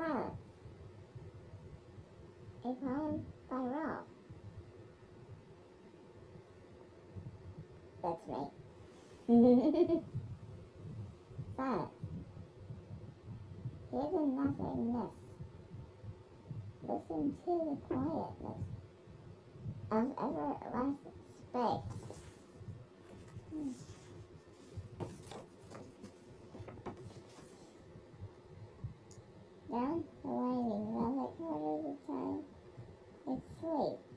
Silence. A poem by. That's me. Silence. Hear the nothingness. Listen to the quietness of everlasting space. Down the winding velvet corridors of the time, it sleeps.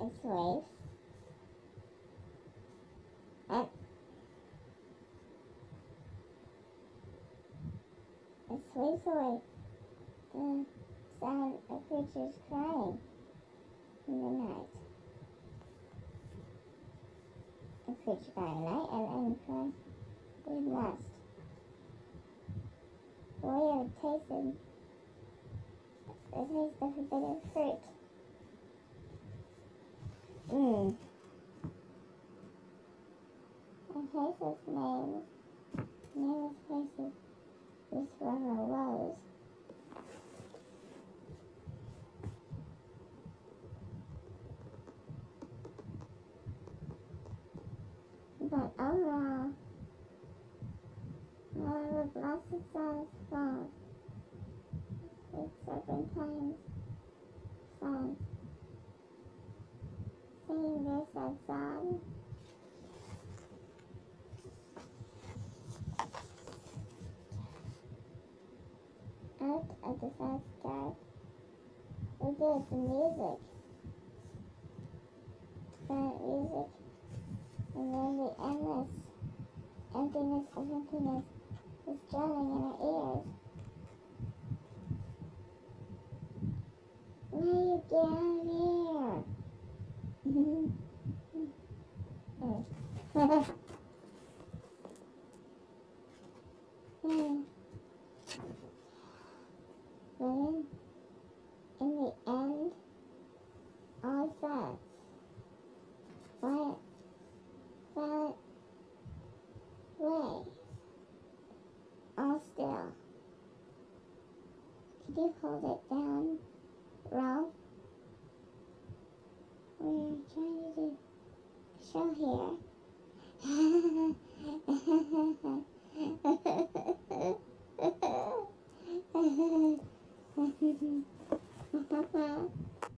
It sleeps. And it sleeps away the sound of creatures crying in the night. A creature crying night and then cry with lust. Have tasted the taste of forbidden fruit. Mmm. A taste of names, nameless places, is forever woes. But overall, the blessed stars fall with serpentine songs, singing their sad song. Out of the sad sky, we did the music, silent music, and then the endless emptiness of emptiness is drowning in her ears. Now you get out here. Hmm. In the end, all silence. Quiet, silent way. You hold it down,